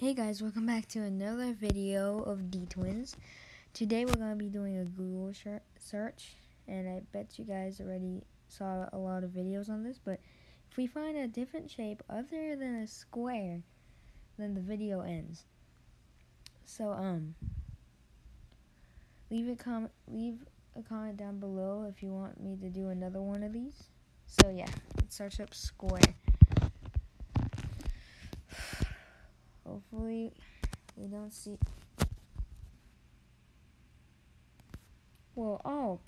guys, welcome back to another video of D-Twins. Today we're going to be doing a Google search, and I bet you guys already saw a lot of videos on this, but if we find a different shape other than a square, then the video ends. So, um, leave a comment, leave a comment down below if you want me to do another one of these. So yeah, let's search up square. Hopefully, we don't see. Well, oh.